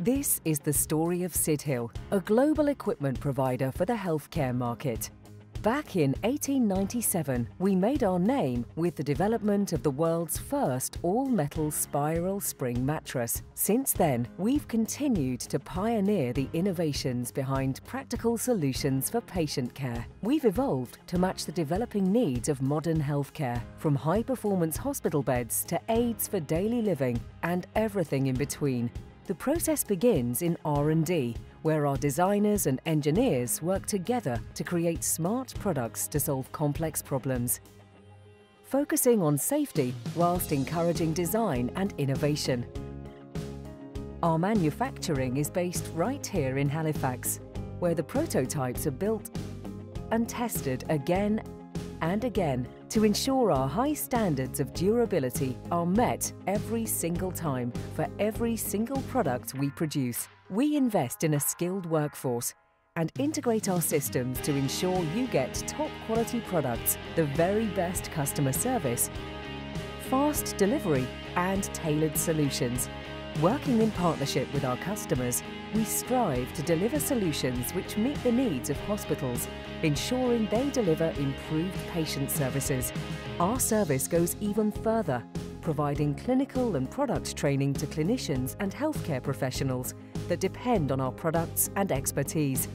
This is the story of Sidhil, a global equipment provider for the healthcare market. Back in 1897, we made our name with the development of the world's first all-metal spiral spring mattress. Since then, we've continued to pioneer the innovations behind practical solutions for patient care. We've evolved to match the developing needs of modern healthcare, from high-performance hospital beds to aids for daily living and everything in between. The process begins in R&D, where our designers and engineers work together to create smart products to solve complex problems. Focusing on safety whilst encouraging design and innovation. Our manufacturing is based right here in Halifax, where the prototypes are built and tested again and again to ensure our high standards of durability are met every single time for every single product we produce. We invest in a skilled workforce and integrate our systems to ensure you get top quality products, the very best customer service, fast delivery and tailored solutions. Working in partnership with our customers, we strive to deliver solutions which meet the needs of hospitals, ensuring they deliver improved patient services. Our service goes even further, providing clinical and product training to clinicians and healthcare professionals that depend on our products and expertise.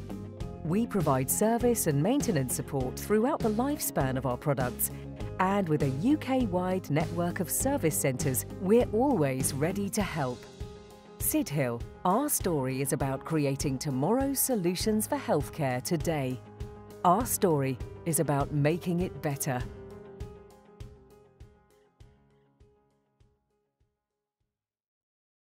We provide service and maintenance support throughout the lifespan of our products and with a UK-wide network of service centres, we're always ready to help. Sidhil, our story is about creating tomorrow's solutions for healthcare today. Our story is about making it better.